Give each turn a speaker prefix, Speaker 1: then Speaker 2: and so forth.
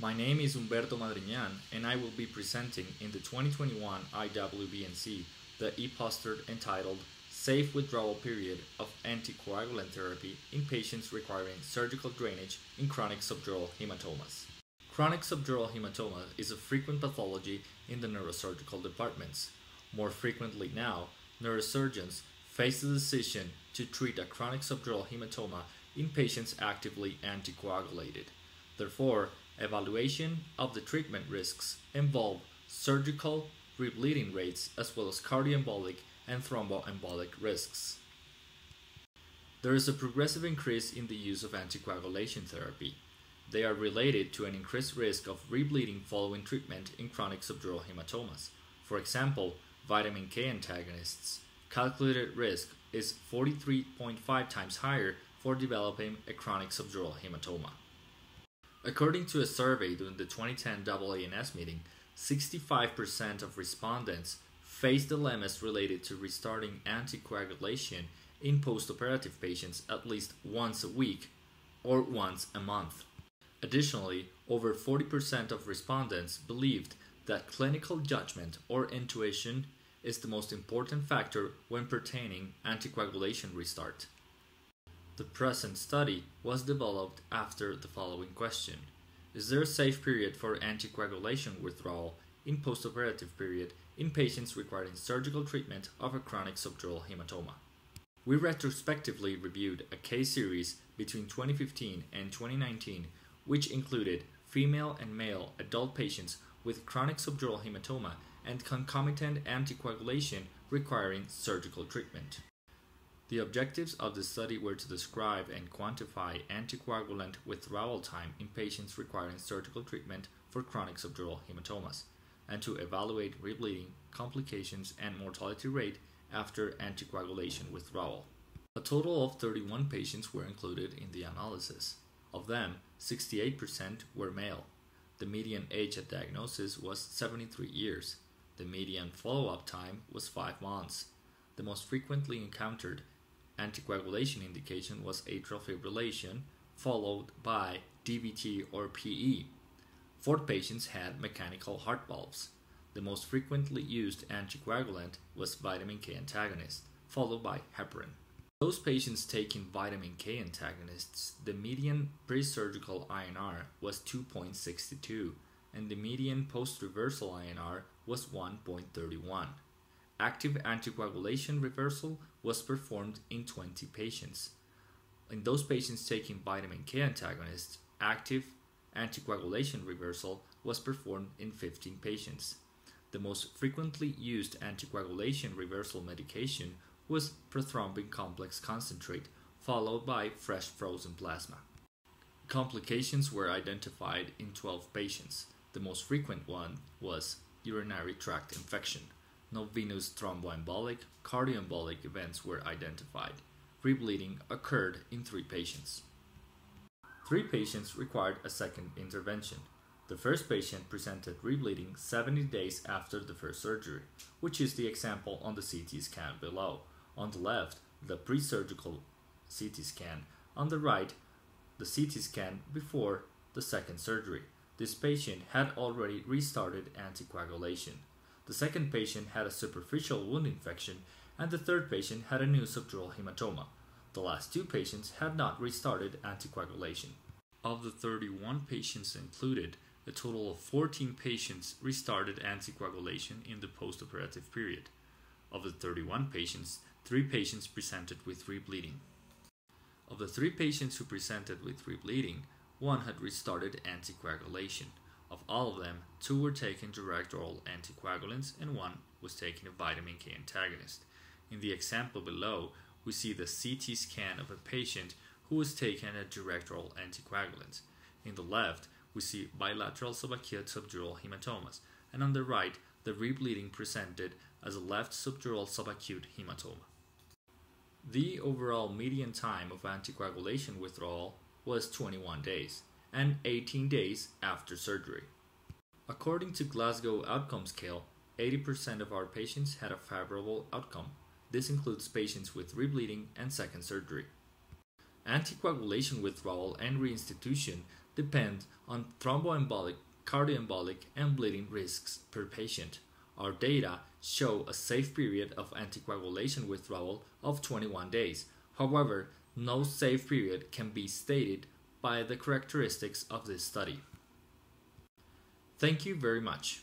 Speaker 1: My name is Humberto Madriñan, and I will be presenting in the 2021 IWBNC the e-poster entitled Safe Withdrawal Period of Anticoagulant Therapy in Patients Requiring Surgical Drainage in Chronic Subdural Hematomas. Chronic subdural hematoma is a frequent pathology in the neurosurgical departments. More frequently now, neurosurgeons face the decision to treat a chronic subdural hematoma in patients actively anticoagulated. Therefore, evaluation of the treatment risks involve surgical rebleeding rates as well as cardioembolic and thromboembolic risks. There is a progressive increase in the use of anticoagulation therapy. They are related to an increased risk of rebleeding following treatment in chronic subdural hematomas. For example, vitamin K antagonists calculated risk is 43.5 times higher for developing a chronic subdural hematoma. According to a survey during the 2010 AANS meeting, 65% of respondents face dilemmas related to restarting anticoagulation in postoperative patients at least once a week or once a month. Additionally, over 40% of respondents believed that clinical judgment or intuition is the most important factor when pertaining anticoagulation restart. The present study was developed after the following question Is there a safe period for anticoagulation withdrawal in postoperative period in patients requiring surgical treatment of a chronic subdural hematoma? We retrospectively reviewed a case series between 2015 and 2019 which included female and male adult patients with chronic subdural hematoma and concomitant anticoagulation requiring surgical treatment. The objectives of the study were to describe and quantify anticoagulant withdrawal time in patients requiring surgical treatment for chronic subdural hematomas, and to evaluate rebleeding, complications, and mortality rate after anticoagulation withdrawal. A total of 31 patients were included in the analysis. Of them, 68% were male. The median age at diagnosis was 73 years. The median follow up time was 5 months. The most frequently encountered anticoagulation indication was atrial fibrillation, followed by DVT or PE. Four patients had mechanical heart valves. The most frequently used anticoagulant was vitamin K antagonist, followed by heparin. Those patients taking vitamin K antagonists, the median pre-surgical INR was 2.62 and the median post-reversal INR was 1.31. Active anticoagulation reversal was performed in 20 patients. In those patients taking vitamin K antagonists, active anticoagulation reversal was performed in 15 patients. The most frequently used anticoagulation reversal medication was prothrombin complex concentrate, followed by fresh frozen plasma. Complications were identified in 12 patients. The most frequent one was urinary tract infection. No venous thromboembolic, cardioembolic events were identified. Rebleeding occurred in three patients. Three patients required a second intervention. The first patient presented rebleeding 70 days after the first surgery, which is the example on the CT scan below. On the left, the pre-surgical CT scan. On the right, the CT scan before the second surgery. This patient had already restarted anticoagulation. The second patient had a superficial wound infection, and the third patient had a new subdural hematoma. The last two patients had not restarted anticoagulation. Of the 31 patients included, a total of 14 patients restarted anticoagulation in the postoperative period. Of the 31 patients, three patients presented with rebleeding. Of the three patients who presented with rebleeding, one had restarted anticoagulation. Of all of them, two were taking direct oral anticoagulants and one was taking a vitamin K antagonist. In the example below, we see the CT scan of a patient who was taking a direct oral anticoagulant. In the left, we see bilateral subacute subdural hematomas, and on the right, the rebleeding presented as a left subdural subacute hematoma. The overall median time of anticoagulation withdrawal was 21 days and 18 days after surgery. According to Glasgow Outcome Scale, 80% of our patients had a favorable outcome. This includes patients with rebleeding and second surgery. Anticoagulation withdrawal and reinstitution depend on thromboembolic, cardioembolic, and bleeding risks per patient. Our data show a safe period of anticoagulation withdrawal of 21 days. However, no safe period can be stated by the characteristics of this study. Thank you very much.